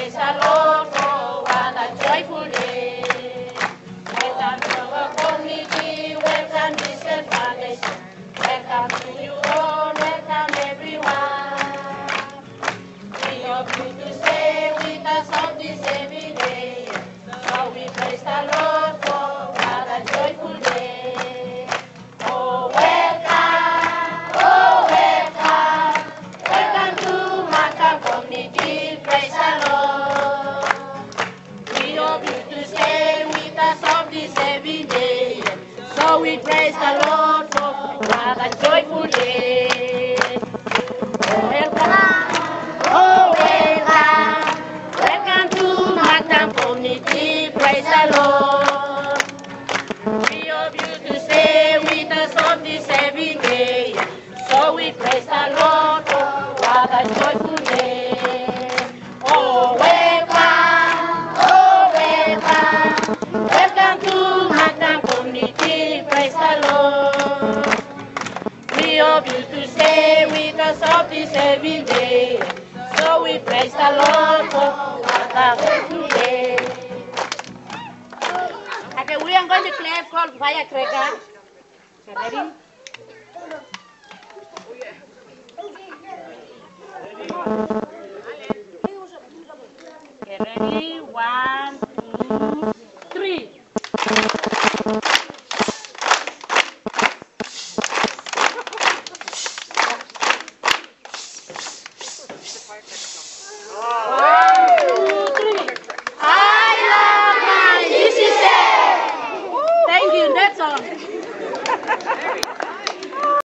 praise the Lord joyful day. Welcome to our community, welcome to this foundation, welcome you. Praise the Lord for another joyful day. Welcome, oh welcome, welcome to Malgtamb Community. Praise the Lord. We hope you to stay with us on this every day. So we praise the Lord for another joyful day. You to stay with us all this every day. So we praise the Lord for another today. Okay, we are going to play called Firecracker. Ready? Okay, ready? awesome.